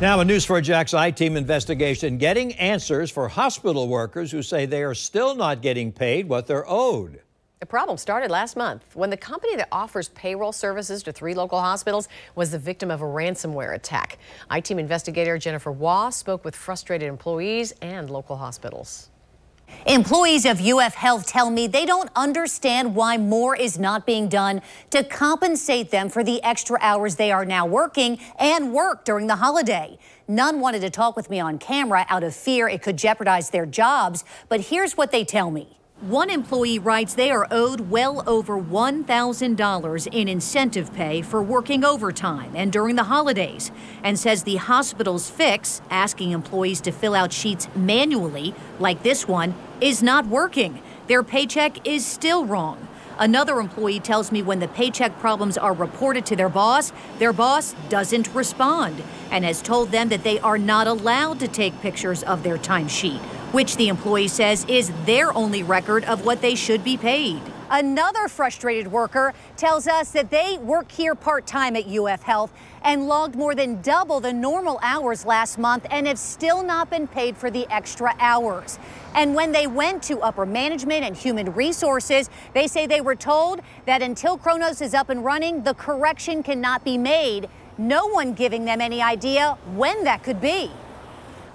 Now, a News 4 Jax I-Team investigation getting answers for hospital workers who say they are still not getting paid what they're owed. The problem started last month when the company that offers payroll services to three local hospitals was the victim of a ransomware attack. I-Team investigator Jennifer Waugh spoke with frustrated employees and local hospitals. Employees of UF Health tell me they don't understand why more is not being done to compensate them for the extra hours they are now working and work during the holiday. None wanted to talk with me on camera out of fear it could jeopardize their jobs, but here's what they tell me. One employee writes they are owed well over $1,000 in incentive pay for working overtime and during the holidays, and says the hospital's fix, asking employees to fill out sheets manually, like this one, is not working. Their paycheck is still wrong. Another employee tells me when the paycheck problems are reported to their boss, their boss doesn't respond and has told them that they are not allowed to take pictures of their timesheet which the employee says is their only record of what they should be paid. Another frustrated worker tells us that they work here part time at UF Health and logged more than double the normal hours last month and have still not been paid for the extra hours. And when they went to upper management and human resources, they say they were told that until Kronos is up and running, the correction cannot be made. No one giving them any idea when that could be.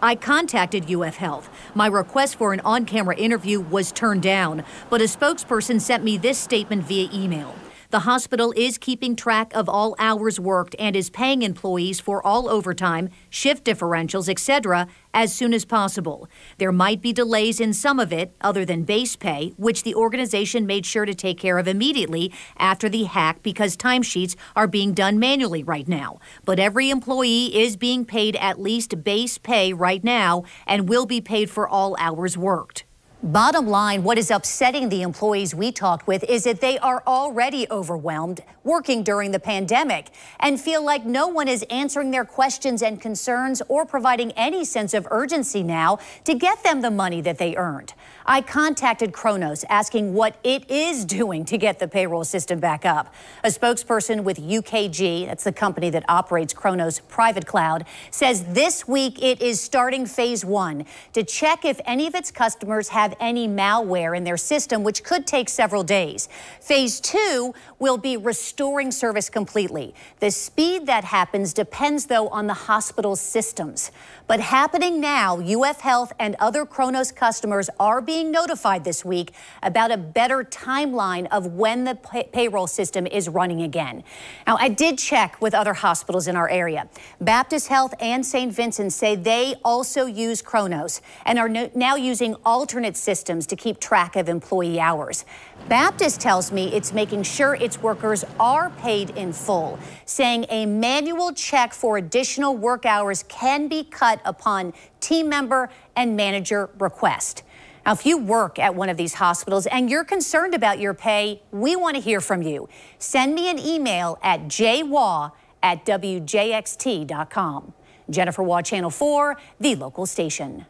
I contacted UF Health. My request for an on camera interview was turned down, but a spokesperson sent me this statement via email. The hospital is keeping track of all hours worked and is paying employees for all overtime, shift differentials, etc., as soon as possible. There might be delays in some of it, other than base pay, which the organization made sure to take care of immediately after the hack because timesheets are being done manually right now. But every employee is being paid at least base pay right now and will be paid for all hours worked. Bottom line, what is upsetting the employees we talked with is that they are already overwhelmed working during the pandemic and feel like no one is answering their questions and concerns or providing any sense of urgency now to get them the money that they earned. I contacted Kronos asking what it is doing to get the payroll system back up. A spokesperson with UKG, that's the company that operates Kronos private cloud, says this week it is starting phase one to check if any of its customers have any malware in their system, which could take several days. Phase two will be restoring service completely. The speed that happens depends, though, on the hospital's systems. But happening now, UF Health and other Kronos customers are being notified this week about a better timeline of when the pay payroll system is running again. Now, I did check with other hospitals in our area. Baptist Health and St. Vincent say they also use Kronos and are no now using alternate systems to keep track of employee hours. Baptist tells me it's making sure its workers are paid in full, saying a manual check for additional work hours can be cut upon team member and manager request. Now, if you work at one of these hospitals and you're concerned about your pay, we want to hear from you. Send me an email at jwaugh at wjxt.com. Jennifer Waugh, Channel 4, the local station.